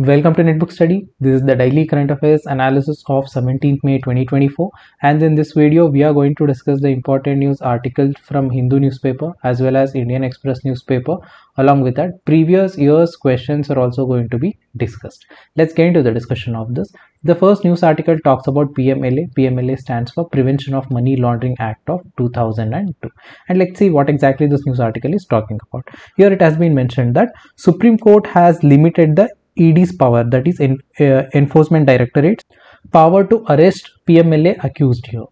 Welcome to Netbook Study. This is the daily current affairs analysis of 17th May 2024 and in this video we are going to discuss the important news articles from Hindu newspaper as well as Indian Express newspaper. Along with that previous year's questions are also going to be discussed. Let's get into the discussion of this. The first news article talks about PMLA. PMLA stands for Prevention of Money Laundering Act of 2002 and let's see what exactly this news article is talking about. Here it has been mentioned that Supreme Court has limited the ED's power that is in, uh, enforcement directorate's power to arrest PMLA accused here.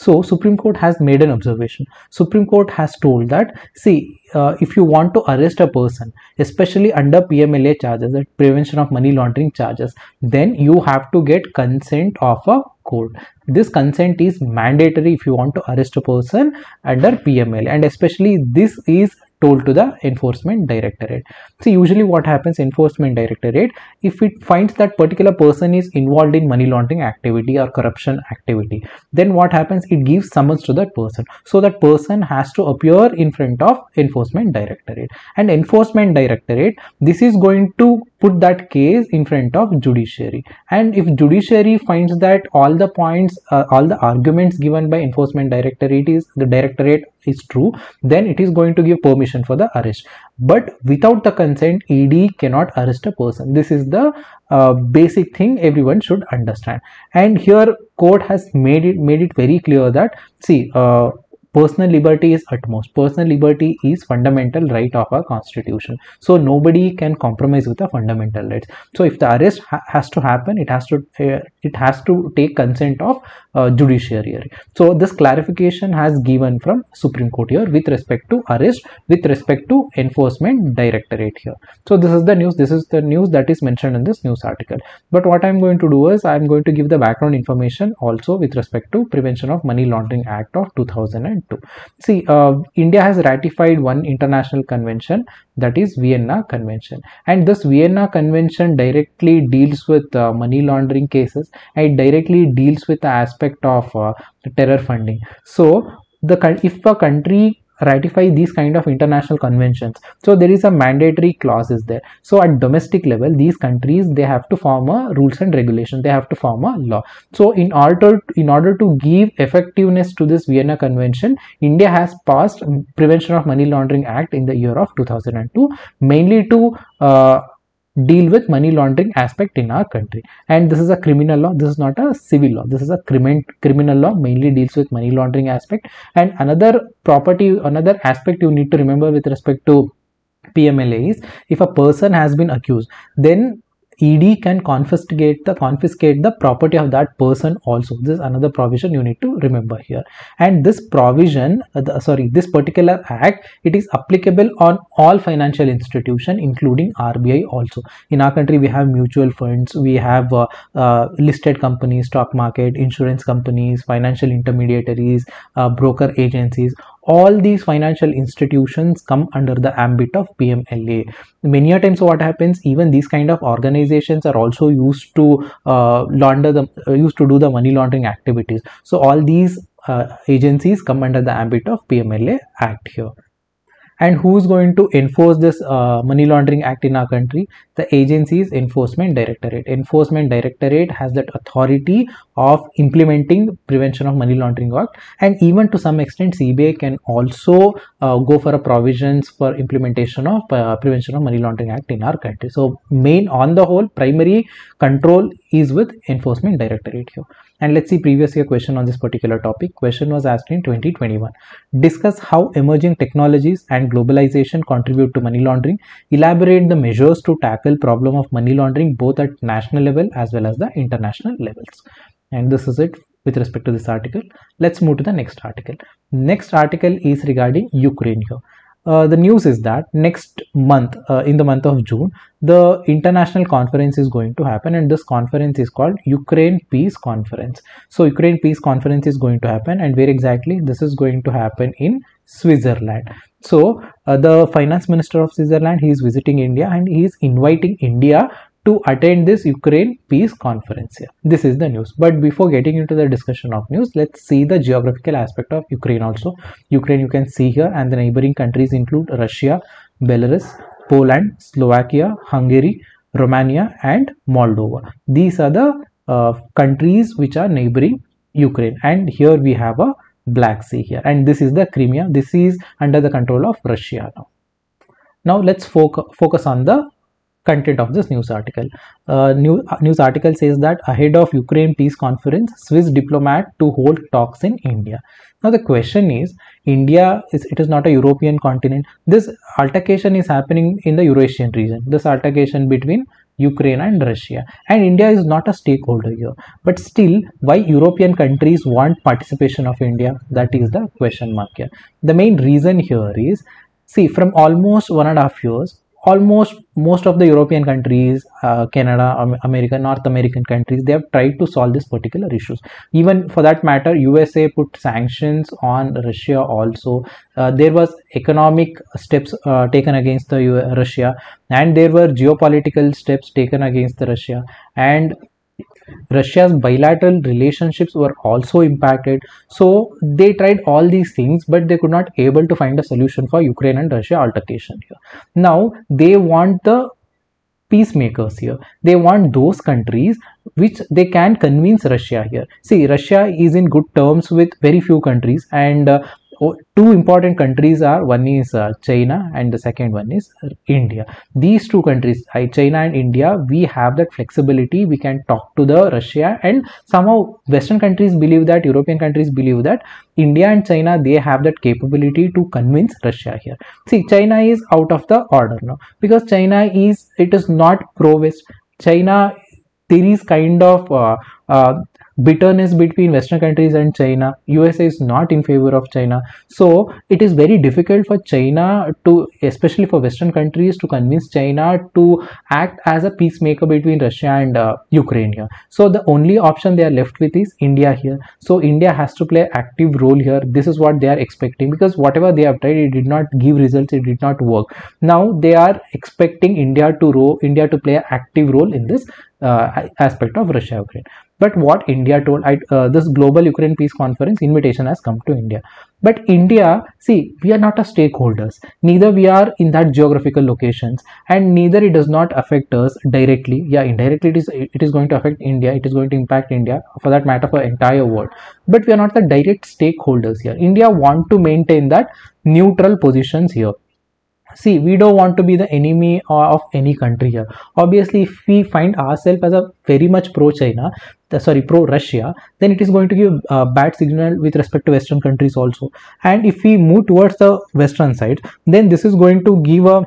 So Supreme Court has made an observation. Supreme Court has told that see uh, if you want to arrest a person especially under PMLA charges that prevention of money laundering charges then you have to get consent of a court. This consent is mandatory if you want to arrest a person under PMLA and especially this is told to the enforcement directorate. So usually what happens enforcement directorate if it finds that particular person is involved in money laundering activity or corruption activity then what happens? It gives summons to that person. So that person has to appear in front of enforcement directorate. And enforcement directorate this is going to put that case in front of judiciary. And if judiciary finds that all the points uh, all the arguments given by enforcement directorate is the directorate is true then it is going to give permission for the arrest. But without the consent ed cannot arrest a person. This is the uh, basic thing everyone should understand. And here court has made it made it very clear that see uh, personal liberty is utmost. Personal liberty is fundamental right of our constitution. So nobody can compromise with the fundamental rights. So if the arrest ha has to happen it has to uh, it has to take consent of uh, judiciary. So this clarification has given from supreme court here with respect to arrest with respect to enforcement directorate here. So this is the news. This is the news that is mentioned in this news article. But what i'm going to do is i'm going to give the background information also with respect to prevention of money laundering act of 2000 See, uh, India has ratified one international convention that is Vienna Convention and this Vienna Convention directly deals with uh, money laundering cases and directly deals with the aspect of uh, terror funding. So, the if a country ratify these kind of international conventions. So there is a mandatory clause is there. So at domestic level these countries they have to form a rules and regulation. They have to form a law. So in order in order to give effectiveness to this vienna convention india has passed prevention of money laundering act in the year of 2002 mainly to uh, deal with money laundering aspect in our country. And this is a criminal law. This is not a civil law. This is a crimin criminal law mainly deals with money laundering aspect. And another property another aspect you need to remember with respect to pmla is if a person has been accused then ED can confiscate the confiscate the property of that person also. This is another provision you need to remember here. And this provision, uh, the, sorry, this particular act, it is applicable on all financial institution, including RBI also. In our country, we have mutual funds, we have uh, uh, listed companies, stock market, insurance companies, financial intermediaries, uh, broker agencies all these financial institutions come under the ambit of PMLA. Many a times what happens even these kind of organizations are also used to uh, launder the uh, used to do the money laundering activities. So all these uh, agencies come under the ambit of PMLA Act here and who's going to enforce this uh, money laundering act in our country? The agency is enforcement directorate. Enforcement directorate has that authority of implementing prevention of money laundering act. And even to some extent cbi can also uh, go for a provisions for implementation of uh, prevention of money laundering act in our country. So main on the whole primary control is with enforcement directorate here. And let's see previous year question on this particular topic. Question was asked in 2021 discuss how emerging technologies and globalization contribute to money laundering. Elaborate the measures to tackle problem of money laundering both at national level as well as the international levels. And this is it with respect to this article. Let's move to the next article. Next article is regarding ukraine here uh, the news is that next month uh, in the month of june the international conference is going to happen and this conference is called ukraine peace conference. So ukraine peace conference is going to happen and where exactly? This is going to happen in switzerland. So uh, the finance minister of switzerland he is visiting india and he is inviting india to attend this Ukraine peace conference here. This is the news. But before getting into the discussion of news, let's see the geographical aspect of Ukraine also. Ukraine you can see here and the neighboring countries include Russia, Belarus, Poland, Slovakia, Hungary, Romania and Moldova. These are the uh, countries which are neighboring Ukraine and here we have a Black Sea here and this is the Crimea. This is under the control of Russia now. Now let's focus focus on the content of this news article. Uh, new, uh, news article says that ahead of Ukraine peace conference, Swiss diplomat to hold talks in India. Now the question is, India is it is not a European continent. This altercation is happening in the Eurasian region. This altercation between Ukraine and Russia and India is not a stakeholder here but still why European countries want participation of India that is the question mark here the main reason here is see from almost one and a half years almost most of the european countries uh, canada america north american countries they have tried to solve this particular issues even for that matter usa put sanctions on russia also. Uh, there was economic steps uh, taken against the russia and there were geopolitical steps taken against the russia. And Russia's bilateral relationships were also impacted. So they tried all these things, but they could not able to find a solution for Ukraine and Russia altercation here. Now they want the peacemakers here. They want those countries which they can convince Russia here. See, Russia is in good terms with very few countries and uh, two important countries are one is uh, China and the second one is India. These two countries, China and India, we have that flexibility. We can talk to the Russia and somehow Western countries believe that European countries believe that India and China they have that capability to convince Russia here. See, China is out of the order now because China is it is not pro-West. China there is kind of uh, uh, bitterness between western countries and china usa is not in favor of china. So it is very difficult for china to especially for western countries to convince china to act as a peacemaker between russia and uh, ukraine here. So the only option they are left with is india here. So india has to play active role here. This is what they are expecting because whatever they have tried it did not give results. It did not work. Now they are expecting india to row india to play an active role in this uh, aspect of russia ukraine but what India told, I, uh, this global Ukraine peace conference invitation has come to India. But India, see, we are not a stakeholders. Neither we are in that geographical locations, and neither it does not affect us directly. Yeah, indirectly it is it is going to affect India. It is going to impact India, for that matter, for entire world. But we are not the direct stakeholders here. India want to maintain that neutral positions here see we don't want to be the enemy of any country here obviously if we find ourselves as a very much pro china sorry pro russia then it is going to give a bad signal with respect to western countries also. And if we move towards the western side then this is going to give a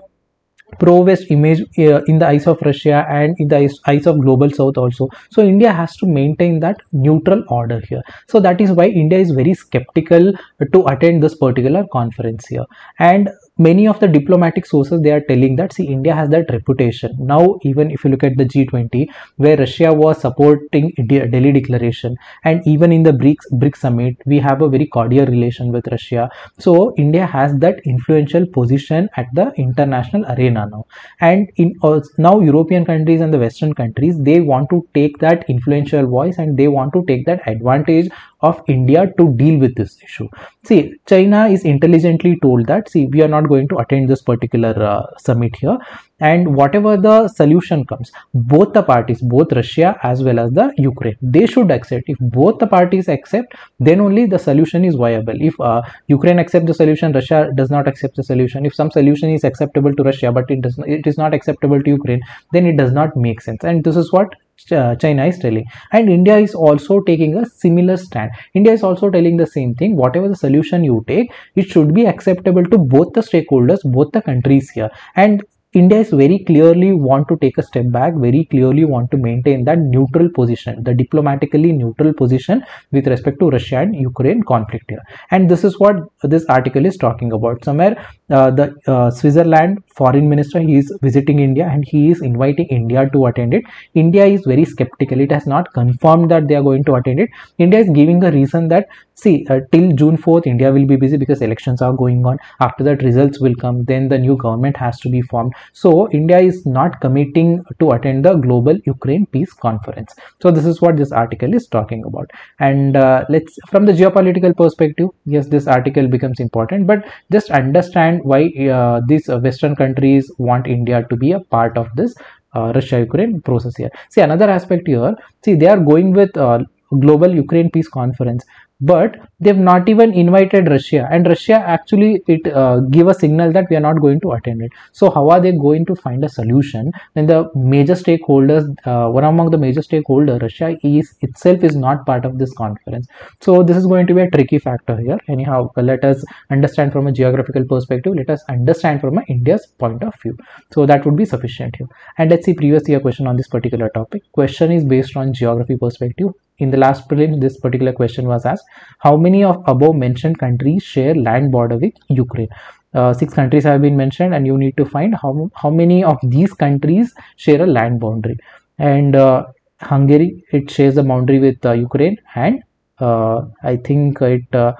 pro-west image uh, in the eyes of russia and in the eyes of global south also. So india has to maintain that neutral order here. So that is why india is very skeptical to attend this particular conference here. And many of the diplomatic sources they are telling that see india has that reputation. Now even if you look at the g20 where russia was supporting delhi declaration and even in the brics brics summit we have a very cordial relation with russia. So india has that influential position at the international arena now. And in uh, now european countries and the western countries they want to take that influential voice and they want to take that advantage of India to deal with this issue. See, China is intelligently told that, see, we are not going to attend this particular uh, summit here and whatever the solution comes, both the parties, both Russia as well as the Ukraine, they should accept. If both the parties accept, then only the solution is viable. If uh, Ukraine accepts the solution, Russia does not accept the solution. If some solution is acceptable to Russia, but it does it is not acceptable to Ukraine, then it does not make sense. And this is what Uh, China is telling. And India is also taking a similar stand. India is also telling the same thing. Whatever the solution you take it should be acceptable to both the stakeholders both the countries here. And India is very clearly want to take a step back, very clearly want to maintain that neutral position, the diplomatically neutral position with respect to Russia and Ukraine conflict here. And this is what this article is talking about. Somewhere uh, the uh, Switzerland foreign minister, he is visiting India and he is inviting India to attend it. India is very skeptical. It has not confirmed that they are going to attend it. India is giving a reason that see uh, till June 4th, India will be busy because elections are going on. After that results will come. Then the new government has to be formed so India is not committing to attend the global Ukraine peace conference. So this is what this article is talking about. And uh, let's from the geopolitical perspective, yes, this article becomes important, but just understand why uh, these Western countries want India to be a part of this uh, Russia Ukraine process here. See another aspect here. See they are going with uh, global Ukraine peace conference. But they've not even invited Russia. And Russia actually it uh, give a signal that we are not going to attend it. So how are they going to find a solution when the major stakeholders uh, one among the major stakeholders Russia is itself is not part of this conference? So this is going to be a tricky factor here. Anyhow let us understand from a geographical perspective. Let us understand from a India's point of view. So that would be sufficient here. And let's see previous year question on this particular topic. Question is based on geography perspective in the last prelims this particular question was asked how many of above mentioned countries share land border with ukraine? Uh, six countries have been mentioned and you need to find how, how many of these countries share a land boundary. And uh, hungary it shares a boundary with uh, ukraine and uh, i think it uh,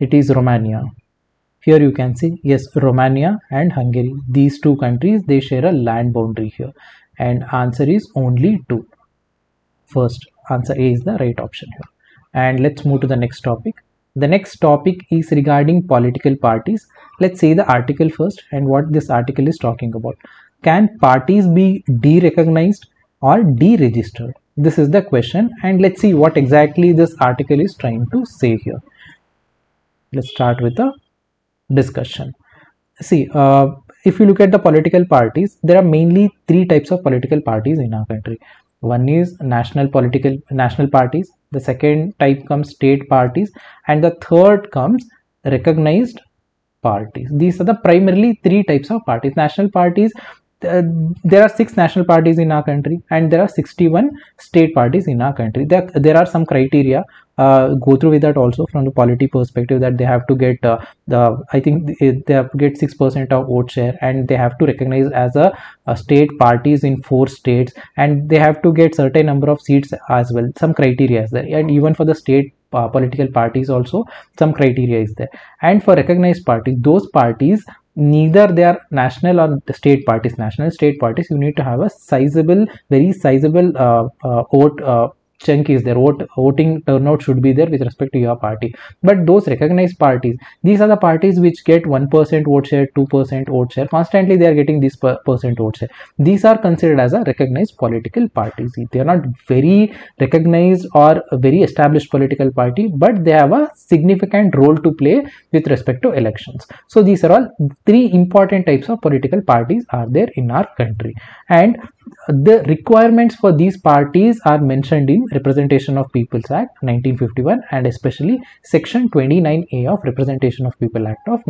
it is romania. Here you can see yes romania and hungary these two countries they share a land boundary here. And answer is only two. First answer A is the right option here. And let's move to the next topic. The next topic is regarding political parties. Let's see the article first and what this article is talking about. Can parties be derecognized or deregistered? This is the question and let's see what exactly this article is trying to say here. Let's start with the discussion. See, uh, if you look at the political parties, there are mainly three types of political parties in our country one is national political national parties. The second type comes state parties. And the third comes recognized parties. These are the primarily three types of parties. National parties uh, there are six national parties in our country and there are 61 state parties in our country. There, there are some criteria uh, go through with that also from the polity perspective that they have to get uh, the i think they have to get six percent of vote share and they have to recognize as a, a, state parties in four states and they have to get certain number of seats as well. Some criteria is there and even for the state uh, political parties also some criteria is there. And for recognized parties those parties neither they are national or the state parties. National state parties you need to have a sizable very sizable uh, uh, vote uh, chunk is there. Vote voting turnout should be there with respect to your party. But those recognized parties these are the parties which get 1% vote share 2% vote share. Constantly they are getting this per percent vote share. These are considered as a recognized political parties they are not very recognized or very established political party but they have a significant role to play with respect to elections. So these are all three important types of political parties are there in our country. And the requirements for these parties are mentioned in representation of peoples act 1951 and especially section 29a of representation of people act of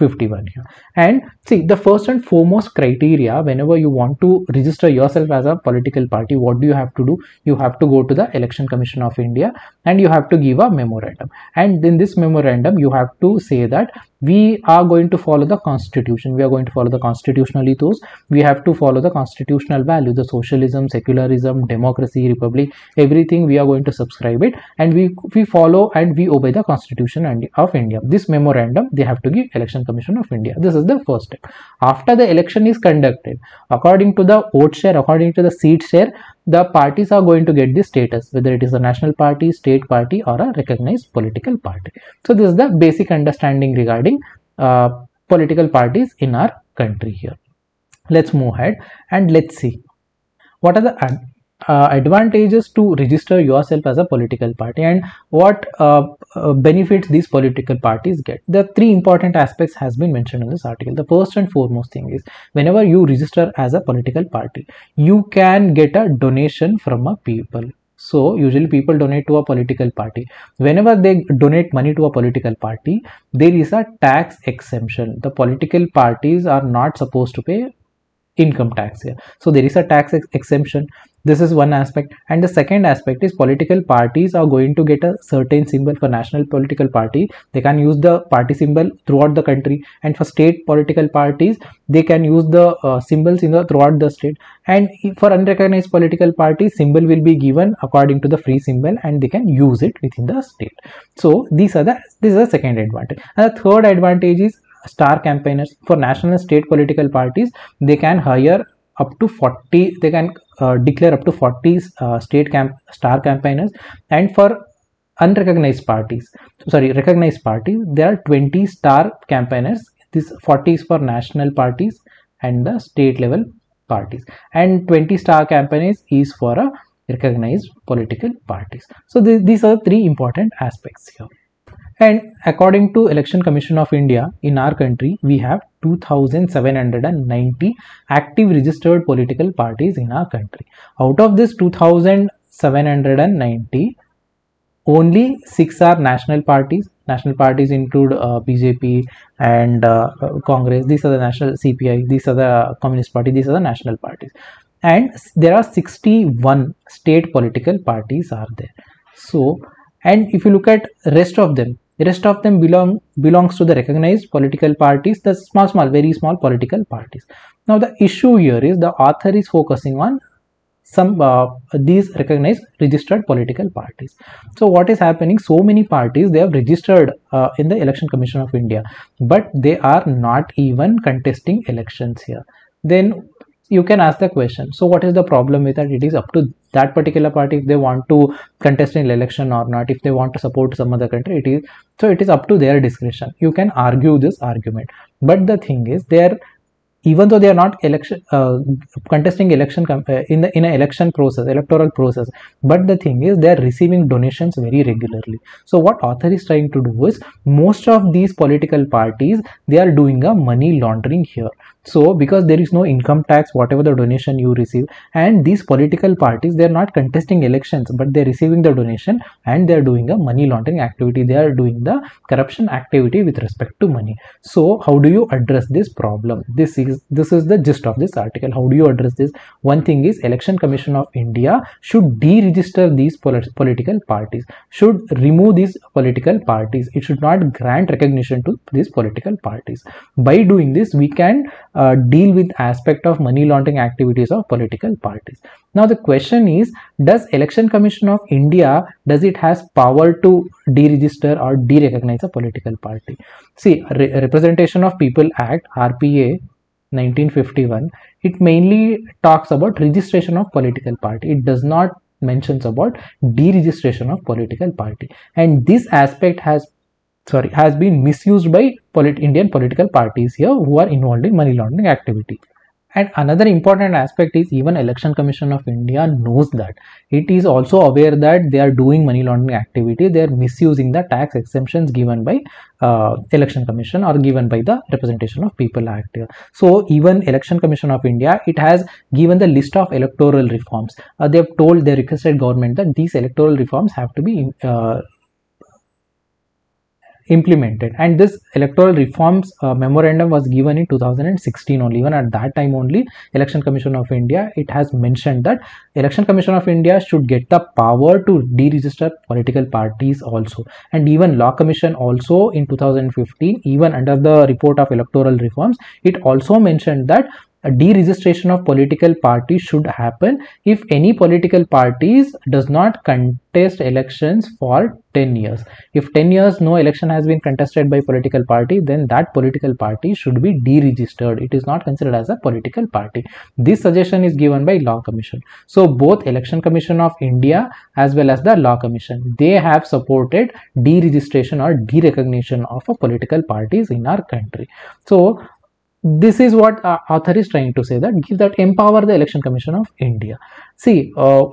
1951 here. And see the first and foremost criteria whenever you want to register yourself as a political party what do you have to do? You have to go to the election commission of india and you have to give a memorandum. And in this memorandum you have to say that we are going to follow the constitution. We are going to follow the constitutional ethos. We have to follow the constitutional value the socialism secularism democracy republic everything. We are going to subscribe it and we we follow and we obey the constitution of india. This memorandum they have to give election commission of india. This is the first step. After the election is conducted according to the vote share according to the seat share the parties are going to get the status whether it is a national party state party or a recognized political party. So this is the basic understanding regarding uh, political parties in our country here. Let's move ahead and let's see what are the uh, advantages to register yourself as a political party and what uh, uh, benefits these political parties get. The three important aspects has been mentioned in this article. The first and foremost thing is whenever you register as a political party you can get a donation from a people. So usually people donate to a political party. Whenever they donate money to a political party there is a tax exemption. The political parties are not supposed to pay income tax here. So there is a tax ex exemption this is one aspect. And the second aspect is political parties are going to get a certain symbol for national political party. They can use the party symbol throughout the country. And for state political parties they can use the uh, symbols in the throughout the state. And for unrecognized political parties symbol will be given according to the free symbol and they can use it within the state. So these are the this is the second advantage. And the third advantage is star campaigners. For national and state political parties they can hire up to 40 they can declare up to 40 uh, state camp star campaigners. And for unrecognized parties sorry recognized parties there are 20 star campaigners. This 40 is for national parties and the state level parties. And 20 star campaigners is for a recognized political parties. So th these are three important aspects here and according to election commission of india in our country we have 2790 active registered political parties in our country. Out of this 2790 only six are national parties. National parties include uh, bjp and uh, congress. These are the national cpi these are the communist party. These are the national parties. And there are 61 state political parties are there. So and if you look at rest of them the rest of them belong belongs to the recognized political parties the small small very small political parties. Now the issue here is the author is focusing on some uh, these recognized registered political parties. So what is happening? So many parties they have registered uh, in the election commission of india but they are not even contesting elections here. Then you can ask the question. So what is the problem with that it is up to that particular party if they want to contest an election or not if they want to support some other country it is so it is up to their discretion. You can argue this argument. But the thing is there even though they are not election uh, contesting election uh, in the in an election process electoral process but the thing is they are receiving donations very regularly. So what author is trying to do is most of these political parties they are doing a money laundering here so because there is no income tax whatever the donation you receive and these political parties they are not contesting elections but they are receiving the donation and they are doing a money laundering activity. They are doing the corruption activity with respect to money. So how do you address this problem? This is this is the gist of this article. How do you address this? One thing is election commission of india should deregister these polit political parties should remove these political parties. It should not grant recognition to these political parties. By doing this we can uh, deal with aspect of money laundering activities of political parties. Now the question is does election commission of india does it has power to deregister or derecognize a political party? See Re representation of people act rpa 1951 it mainly talks about registration of political party. It does not mentions about deregistration of political party. And this aspect has sorry has been misused by polit Indian political parties here who are involved in money laundering activity. And another important aspect is even Election Commission of India knows that. It is also aware that they are doing money laundering activity. They are misusing the tax exemptions given by uh, Election Commission or given by the Representation of People Act. Here. So even Election Commission of India, it has given the list of electoral reforms. Uh, they have told the requested government that these electoral reforms have to be uh, implemented. And this electoral reforms uh, memorandum was given in 2016 only. Even at that time only election commission of india it has mentioned that election commission of india should get the power to deregister political parties also. And even law commission also in 2015 even under the report of electoral reforms it also mentioned that a deregistration of political parties should happen if any political parties does not contest elections for 10 years. If 10 years no election has been contested by political party then that political party should be deregistered. It is not considered as a political party. This suggestion is given by law commission. So both election commission of india as well as the law commission they have supported deregistration or derecognition of a political parties in our country. So this is what uh, author is trying to say that give that empower the election commission of india. See uh,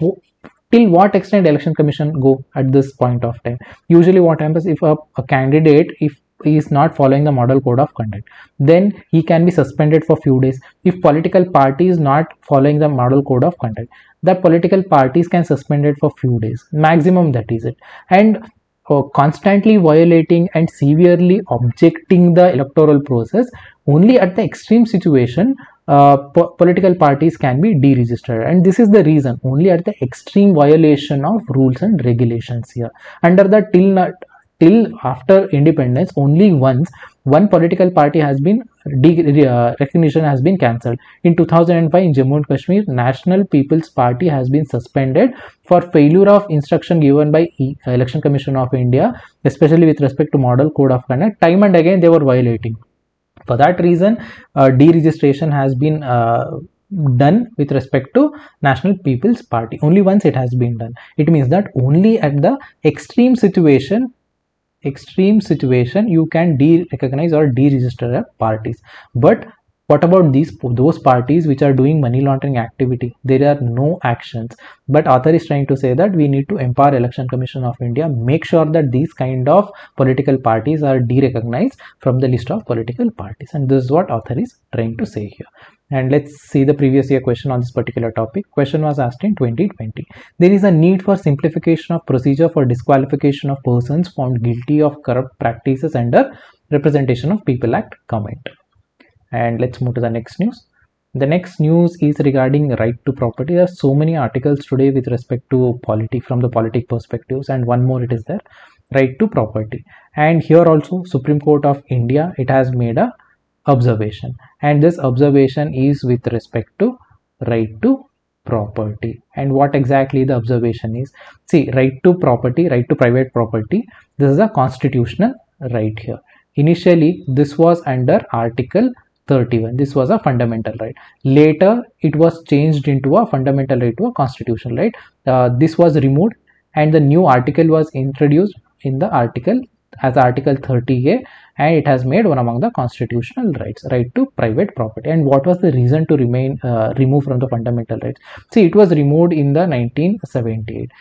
till what extent election commission go at this point of time? Usually what happens if a, a candidate if he is not following the model code of conduct then he can be suspended for few days. If political party is not following the model code of conduct the political parties can suspend it for few days maximum that is it. And constantly violating and severely objecting the electoral process only at the extreme situation uh, po political parties can be deregistered. And this is the reason only at the extreme violation of rules and regulations here. Under the till not till after independence only once one political party has been uh, recognition has been cancelled. In 2005 in jammu and kashmir national people's party has been suspended for failure of instruction given by election commission of india especially with respect to model code of conduct. Time and again they were violating. For that reason uh, deregistration has been uh, done with respect to national people's party. Only once it has been done. It means that only at the extreme situation extreme situation you can de-recognize or deregister parties. But what about these those parties which are doing money laundering activity? There are no actions. But author is trying to say that we need to empower election commission of india make sure that these kind of political parties are de-recognized from the list of political parties. And this is what author is trying to say here and let's see the previous year question on this particular topic. Question was asked in 2020 there is a need for simplification of procedure for disqualification of persons found guilty of corrupt practices under representation of people act comment. And let's move to the next news. The next news is regarding right to property. There are so many articles today with respect to polity from the politic perspectives and one more it is there. Right to property. And here also supreme court of india it has made a observation. And this observation is with respect to right to property. And what exactly the observation is? See right to property right to private property this is a constitutional right here. Initially this was under article 31 this was a fundamental right. Later it was changed into a fundamental right to a constitutional right. Uh, this was removed and the new article was introduced in the article as article 30a and it has made one among the constitutional rights right to private property. And what was the reason to remain uh, removed from the fundamental rights? See it was removed in the 1978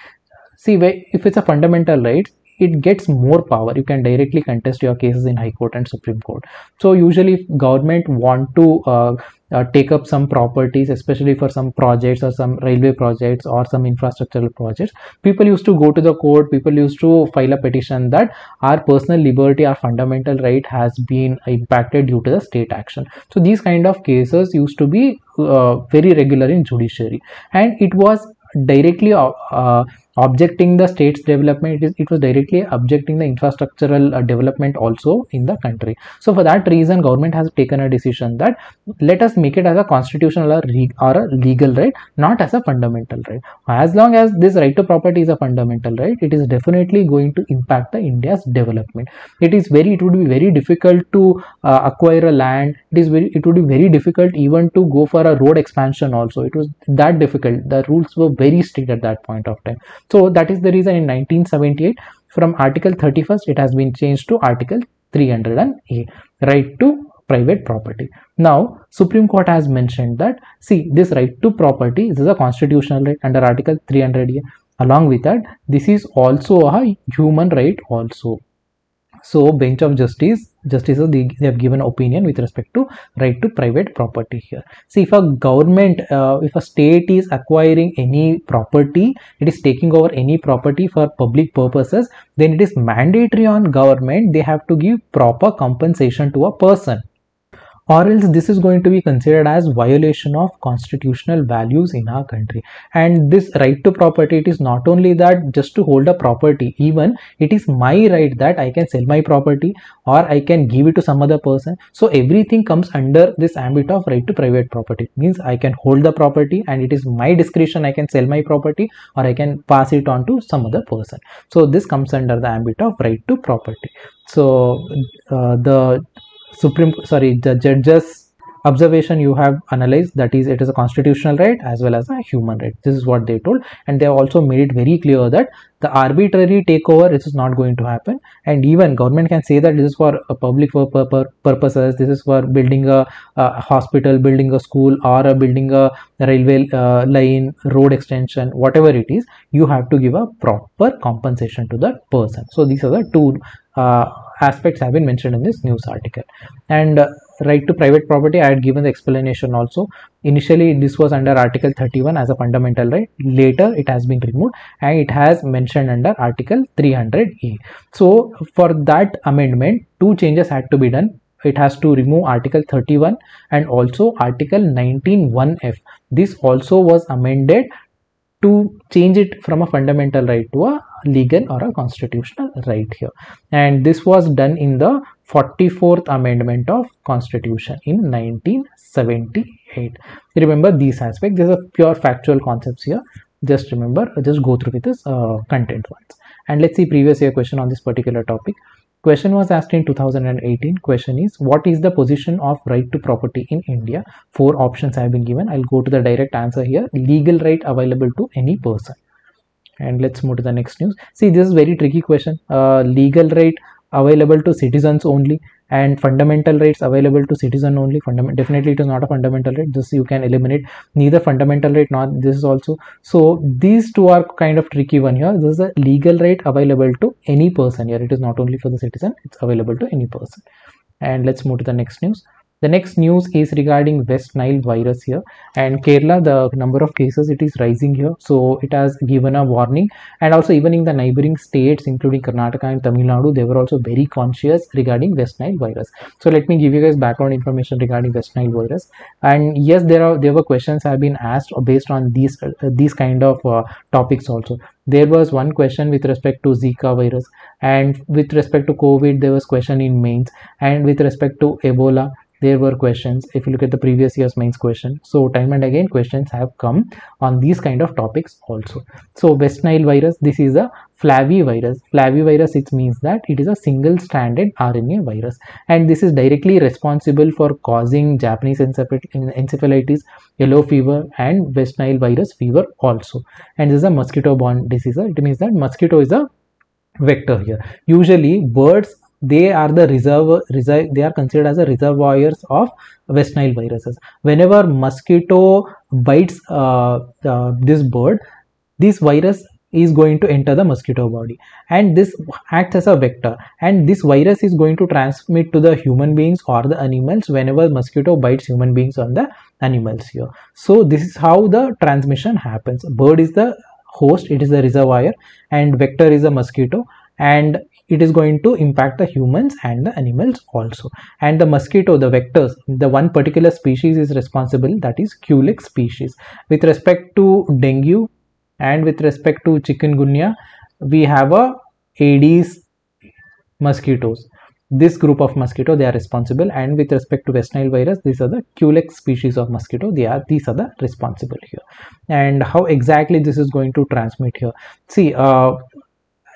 see if it's a fundamental right it gets more power. You can directly contest your cases in high court and supreme court. So usually if government want to uh, uh, take up some properties especially for some projects or some railway projects or some infrastructural projects people used to go to the court people used to file a petition that our personal liberty our fundamental right has been impacted due to the state action. So these kind of cases used to be uh, very regular in judiciary. And it was directly uh, uh objecting the state's development it, is, it was directly objecting the infrastructural uh, development also in the country. So for that reason government has taken a decision that let us make it as a constitutional or, or a legal right not as a fundamental right. As long as this right to property is a fundamental right it is definitely going to impact the india's development. It is very it would be very difficult to uh, acquire a land. It is very it would be very difficult even to go for a road expansion also. It was that difficult. The rules were very strict at that point of time so that is the reason in 1978 from article 31st it has been changed to article 300a right to private property. Now supreme court has mentioned that see this right to property this is a constitutional right under article 300a along with that this is also a human right also so bench of justice justices they, they have given opinion with respect to right to private property here. See if a government uh, if a state is acquiring any property it is taking over any property for public purposes then it is mandatory on government they have to give proper compensation to a person or else this is going to be considered as violation of constitutional values in our country. And this right to property it is not only that just to hold a property even it is my right that i can sell my property or i can give it to some other person. So everything comes under this ambit of right to private property. Means i can hold the property and it is my discretion i can sell my property or i can pass it on to some other person. So this comes under the ambit of right to property. So uh, the supreme sorry the judges observation you have analyzed that is it is a constitutional right as well as a human right. This is what they told. And they also made it very clear that the arbitrary takeover this is not going to happen. And even government can say that this is for a public purposes. This is for building a, a, hospital building a school or a building a railway uh, line road extension whatever it is you have to give a proper compensation to the person. So these are the two uh, aspects have been mentioned in this news article. And uh, right to private property i had given the explanation also. Initially this was under article 31 as a fundamental right. Later it has been removed and it has mentioned under article 300a so for that amendment two changes had to be done. It has to remove article 31 and also article 191f this also was amended to change it from a fundamental right to a legal or a constitutional right here. And this was done in the 44th amendment of constitution in 1978 remember these aspects? These are pure factual concepts here. Just remember just go through with this uh, content ones and let's see previous year question on this particular topic. Question was asked in 2018 question is what is the position of right to property in india? Four options have been given. I'll go to the direct answer here. Legal right available to any person. And let's move to the next news. See this is very tricky question. Uh, legal right available to citizens only and fundamental rights available to citizen only. Fundament definitely it is not a fundamental right. This you can eliminate. Neither fundamental right nor this is also. So these two are kind of tricky one here. This is a legal right available to any person here. It is not only for the citizen. It's available to any person. And let's move to the next news the next news is regarding West Nile virus here. And Kerala the number of cases it is rising here. So it has given a warning. And also even in the neighboring states including Karnataka and Tamil Nadu they were also very conscious regarding West Nile virus. So let me give you guys background information regarding West Nile virus. And yes there are there were questions have been asked based on these uh, these kind of uh, topics also. There was one question with respect to zika virus. And with respect to covid there was question in mains. And with respect to ebola there were questions. If you look at the previous year's mains question so time and again questions have come on these kind of topics also. So west nile virus this is a flavivirus flavivirus it means that it is a single stranded rna virus. And this is directly responsible for causing japanese encephalitis yellow fever and west nile virus fever also. And this is a mosquito borne disease. It means that mosquito is a vector here. Usually birds they are the reserve, reserve they are considered as a reservoirs of West Nile viruses. Whenever mosquito bites uh, uh, this bird, this virus is going to enter the mosquito body. And this acts as a vector. And this virus is going to transmit to the human beings or the animals whenever mosquito bites human beings on the animals here. So this is how the transmission happens. Bird is the host it is the reservoir and vector is a mosquito. And it is going to impact the humans and the animals also. And the mosquito the vectors the one particular species is responsible that is culex species. With respect to dengue and with respect to chikungunya we have a aedes mosquitoes. This group of mosquito they are responsible. And with respect to west nile virus these are the culex species of mosquito. They are these are the responsible here. And how exactly this is going to transmit here? See uh,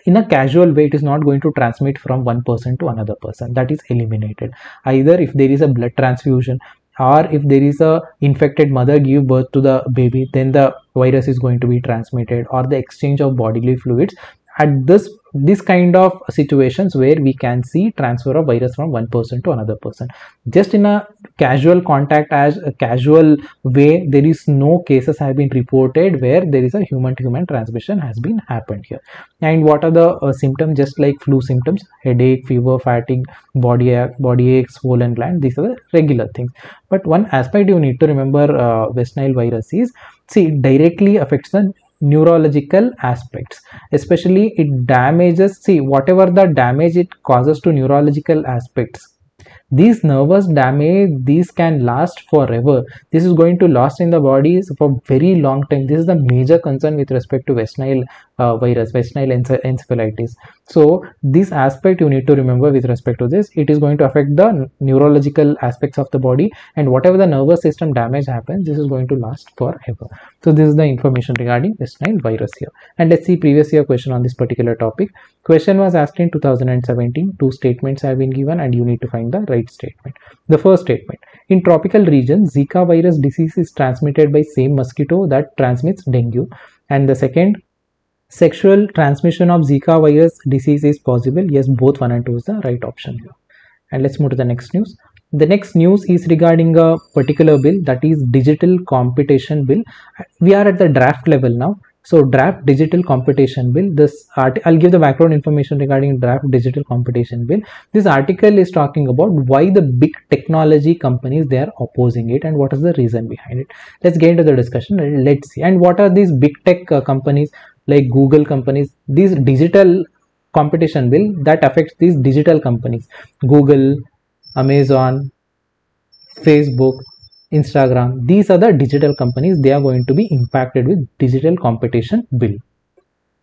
in a casual way it is not going to transmit from one person to another person. That is eliminated. Either if there is a blood transfusion or if there is a infected mother give birth to the baby then the virus is going to be transmitted or the exchange of bodily fluids at this this kind of situations where we can see transfer of virus from one person to another person. Just in a casual contact as a casual way there is no cases have been reported where there is a human to human transmission has been happened here. And what are the uh, symptoms? Just like flu symptoms headache fever fatigue body ache body ache swollen gland these are the regular things. But one aspect you need to remember uh, west nile virus is see directly affects the neurological aspects. Especially it damages see whatever the damage it causes to neurological aspects. These nervous damage these can last forever. This is going to last in the bodies for very long time. This is the major concern with respect to west nile uh, virus west nile encephalitis. So this aspect you need to remember with respect to this. It is going to affect the neurological aspects of the body and whatever the nervous system damage happens this is going to last forever so this is the information regarding west nile virus here and let's see previous year question on this particular topic question was asked in 2017 two statements have been given and you need to find the right statement. The first statement, in tropical regions, Zika virus disease is transmitted by same mosquito that transmits dengue. And the second, sexual transmission of Zika virus disease is possible. Yes, both 1 and 2 is the right option here. And let's move to the next news. The next news is regarding a particular bill that is digital competition bill. We are at the draft level now so draft digital competition bill, this I'll give the background information regarding draft digital competition bill. This article is talking about why the big technology companies, they are opposing it and what is the reason behind it. Let's get into the discussion. And let's see. And what are these big tech uh, companies like Google companies, these digital competition bill that affects these digital companies, Google, Amazon, Facebook, Instagram. These are the digital companies. They are going to be impacted with digital competition bill.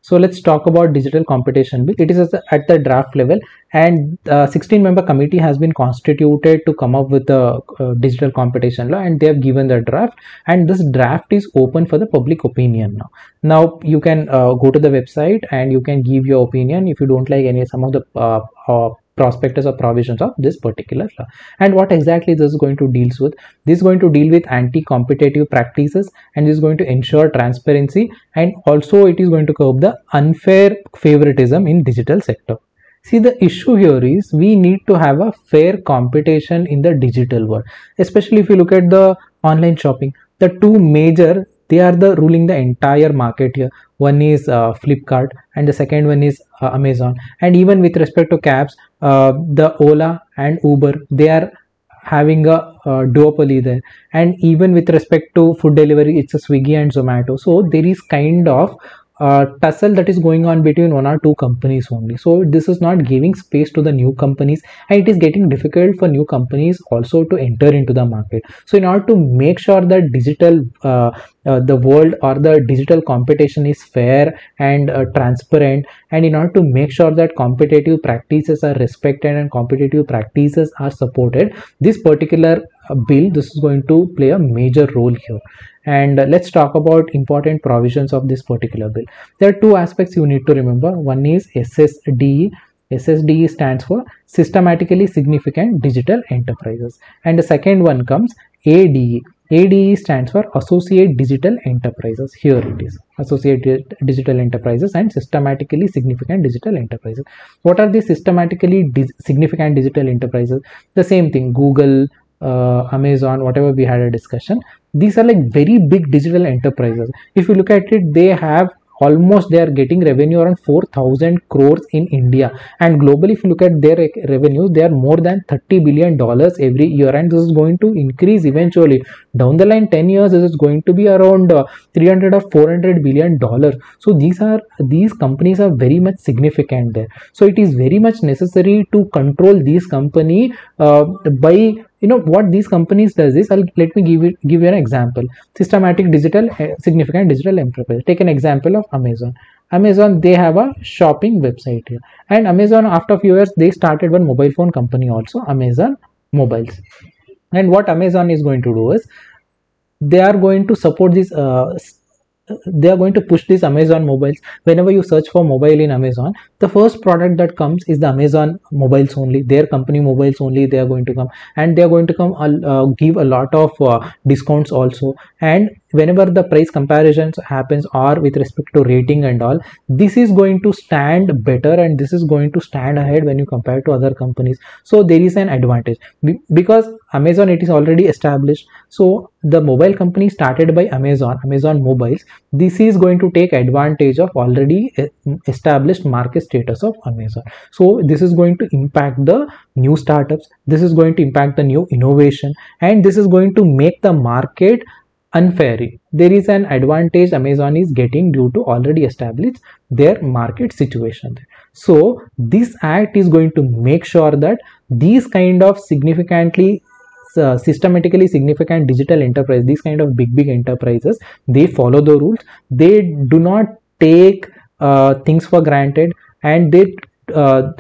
So let's talk about digital competition bill. It is at the draft level and 16 member committee has been constituted to come up with the uh, digital competition law and they have given the draft and this draft is open for the public opinion now. Now you can uh, go to the website and you can give your opinion if you don't like any some of the uh, uh prospectus or provisions of this particular law. And what exactly this is going to deals with? This is going to deal with anti-competitive practices and this is going to ensure transparency and also it is going to curb the unfair favoritism in digital sector. See the issue here is we need to have a fair competition in the digital world especially if you look at the online shopping. The two major they are the ruling the entire market here one is uh, flipkart and the second one is uh, amazon. And even with respect to cabs uh, the ola and uber they are having a duopoly there. And even with respect to food delivery it's a swiggy and zomato. So there is kind of tussle that is going on between one or two companies only. So this is not giving space to the new companies and it is getting difficult for new companies also to enter into the market. So in order to make sure that digital uh, uh, the world or the digital competition is fair and uh, transparent and in order to make sure that competitive practices are respected and competitive practices are supported this particular uh, bill this is going to play a major role here and let's talk about important provisions of this particular bill. There are two aspects you need to remember. One is ssde ssde stands for systematically significant digital enterprises. And the second one comes ade ADE stands for Associate Digital Enterprises. Here it is. Associated Digital Enterprises and Systematically Significant Digital Enterprises. What are the systematically significant digital enterprises? The same thing. Google, uh, Amazon, whatever we had a discussion these are like very big digital enterprises. If you look at it they have almost they are getting revenue around 4000 crores in india. And globally if you look at their revenue they are more than 30 billion dollars every year. And this is going to increase eventually. Down the line 10 years this is going to be around uh, 300 or 400 billion dollars. So these are these companies are very much significant there. So it is very much necessary to control these company uh, by you know what these companies does is I'll, let me give you give you an example. Systematic digital uh, significant digital enterprise. Take an example of amazon. Amazon they have a shopping website here. And amazon after a few years they started one mobile phone company also amazon mobiles. And what amazon is going to do is they are going to support this uh, they are going to push these amazon mobiles. Whenever you search for mobile in amazon the first product that comes is the amazon mobiles only. Their company mobiles only they are going to come. And they are going to come uh, give a lot of uh, discounts also. And whenever the price comparisons happens or with respect to rating and all this is going to stand better and this is going to stand ahead when you compare to other companies. So there is an advantage. Because amazon it is already established. So the mobile company started by amazon amazon mobiles this is going to take advantage of already eh, established market status of amazon. So this is going to impact the new startups this is going to impact the new innovation and this is going to make the market unfairly. There is an advantage amazon is getting due to already established their market situation so this act is going to make sure that these kind of significantly uh, systematically significant digital enterprise these kind of big big enterprises they follow the rules. They do not take uh, things for granted and they uh,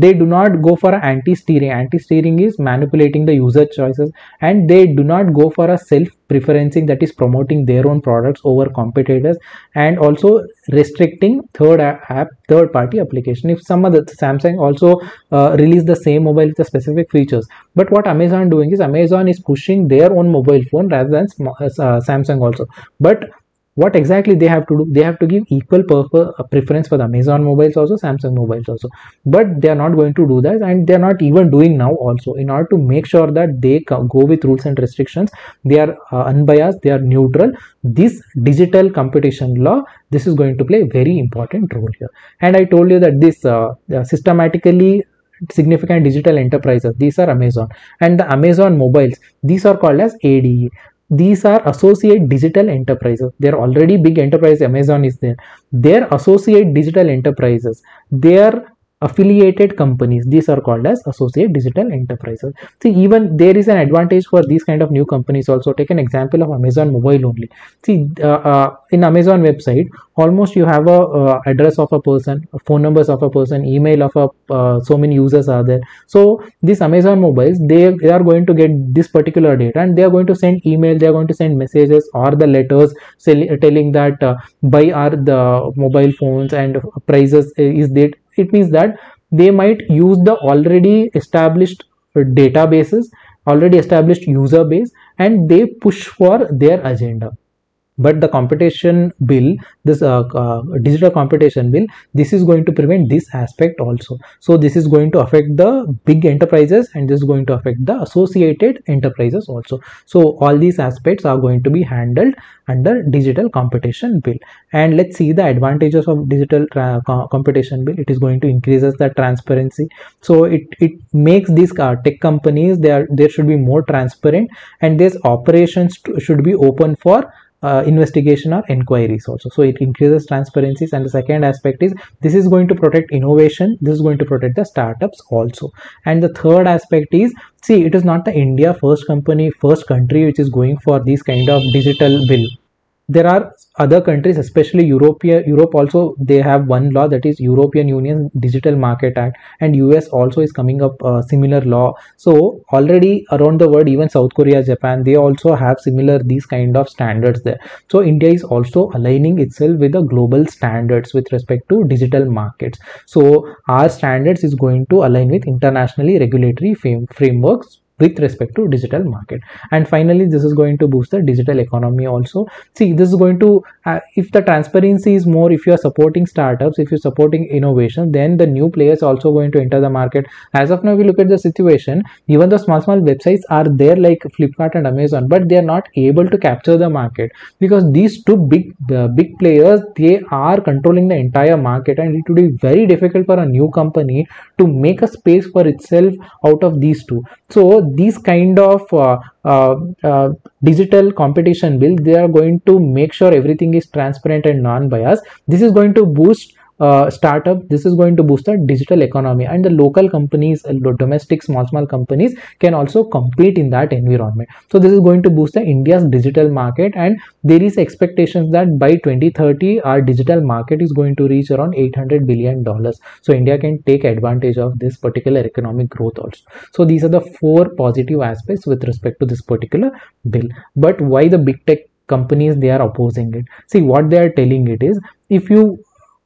they do not go for anti-steering. Anti-steering is manipulating the user choices and they do not go for a self-preferencing that is promoting their own products over competitors and also restricting third app third party application. If some other samsung also uh, release the same mobile with the specific features. But what amazon doing is amazon is pushing their own mobile phone rather than uh, samsung also. But what exactly they have to do they have to give equal uh, preference for the amazon mobiles also samsung mobiles also. But they are not going to do that and they are not even doing now also. In order to make sure that they go with rules and restrictions they are uh, unbiased they are neutral. This digital competition law this is going to play a very important role here. And i told you that this uh, uh systematically significant digital enterprises these are amazon. And the amazon mobiles these are called as ade these are associate digital enterprises. They're already big enterprise. Amazon is there. They're associate digital enterprises. They're affiliated companies. These are called as associate digital enterprises. See even there is an advantage for these kind of new companies also. Take an example of amazon mobile only. See uh, uh, in amazon website almost you have a uh, address of a person phone numbers of a person email of a uh, so many users are there. So these amazon mobiles they, they are going to get this particular data and they are going to send email they are going to send messages or the letters telling that uh, buy are the mobile phones and prices is that it means that they might use the already established databases already established user base and they push for their agenda but the competition bill this uh, uh, digital competition bill this is going to prevent this aspect also. So this is going to affect the big enterprises and this is going to affect the associated enterprises also. So all these aspects are going to be handled under digital competition bill. And let's see the advantages of digital competition bill. It is going to increases the transparency. So it it makes these uh, tech companies there there should be more transparent and these operations should be open for uh, investigation or inquiries also. So it increases transparencies and the second aspect is this is going to protect innovation this is going to protect the startups also. And the third aspect is see it is not the india first company first country which is going for this kind of digital bill there are other countries especially europe europe also they have one law that is european union digital market act and us also is coming up a similar law. So already around the world even south korea japan they also have similar these kind of standards there. So india is also aligning itself with the global standards with respect to digital markets. So our standards is going to align with internationally regulatory frame, frameworks with respect to digital market. And finally this is going to boost the digital economy also. See this is going to uh, if the transparency is more if you are supporting startups if you're supporting innovation then the new players also going to enter the market. As of now we look at the situation even the small small websites are there like flipkart and amazon but they are not able to capture the market because these two big uh, big players they are controlling the entire market and it would be very difficult for a new company to make a space for itself out of these two. So these kind of uh, uh, uh, digital competition bill they are going to make sure everything is transparent and non-biased. This is going to boost uh, startup this is going to boost the digital economy. And the local companies uh, domestic small small companies can also compete in that environment. So this is going to boost the india's digital market. And there is expectations that by 2030 our digital market is going to reach around 800 billion dollars. So india can take advantage of this particular economic growth also. So these are the four positive aspects with respect to this particular bill. But why the big tech companies they are opposing it? See what they are telling it is if you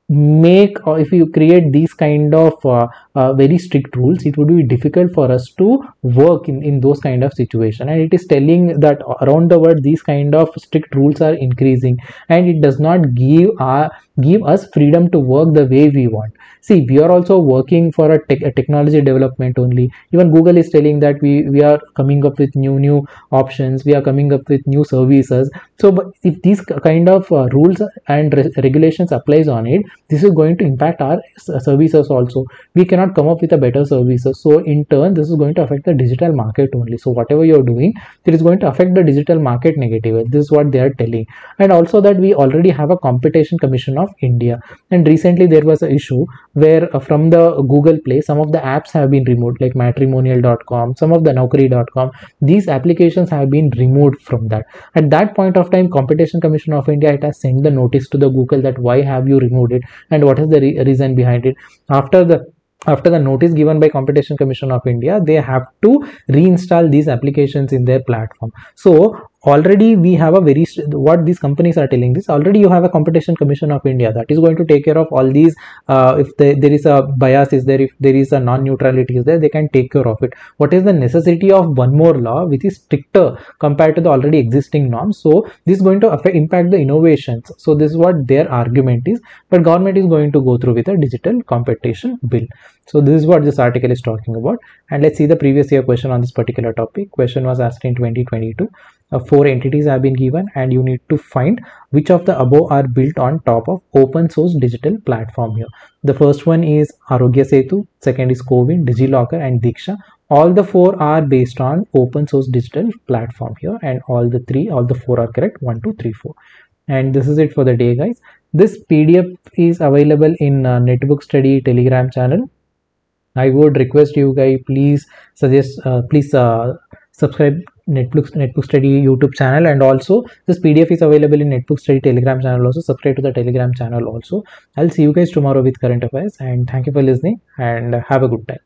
make or if you create these kind of uh, uh, very strict rules it would be difficult for us to work in in those kind of situation. And it is telling that around the world these kind of strict rules are increasing. And it does not give our give us freedom to work the way we want. See we are also working for a, te a, technology development only. Even google is telling that we we are coming up with new new options. We are coming up with new services. So but if these kind of uh, rules and re regulations applies on it this is going to impact our services also. We cannot come up with a better services. So in turn this is going to affect the digital market only. So whatever you're doing it is going to affect the digital market negatively. This is what they are telling. And also that we already have a competition commission india. And recently there was an issue where uh, from the google play some of the apps have been removed like matrimonial.com some of the naukri.com these applications have been removed from that. At that point of time competition commission of india it has sent the notice to the google that why have you removed it and what is the re reason behind it. After the after the notice given by competition commission of india they have to reinstall these applications in their platform. So already we have a very what these companies are telling this already you have a competition commission of india that is going to take care of all these uh, if they, there is a bias is there if there is a non-neutrality is there they can take care of it. What is the necessity of one more law which is stricter compared to the already existing norms? So this is going to affect impact the innovations. So this is what their argument is but government is going to go through with a digital competition bill. So this is what this article is talking about. And let's see the previous year question on this particular topic. Question was asked in 2022 uh, four entities have been given and you need to find which of the above are built on top of open source digital platform here. The first one is aarogya setu second is cowin digilocker and diksha. All the four are based on open source digital platform here and all the three all the four are correct one two three four. And this is it for the day guys. This pdf is available in uh, netbook study telegram channel. I would request you guys please suggest uh, please uh, subscribe netbook netbook study youtube channel and also this pdf is available in netbook study telegram channel also. Subscribe to the telegram channel also. I'll see you guys tomorrow with current affairs and thank you for listening and have a good time